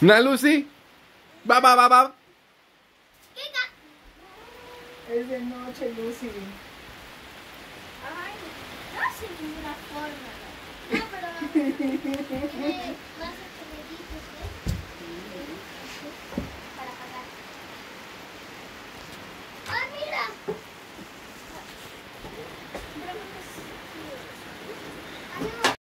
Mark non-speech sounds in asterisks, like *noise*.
¿Na Lucy? Va, va, va, va. Es de noche, Lucy. Ay, no sé ninguna forma. No, pero... eh, *laughs*